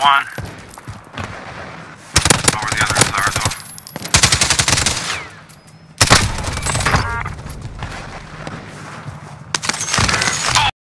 one.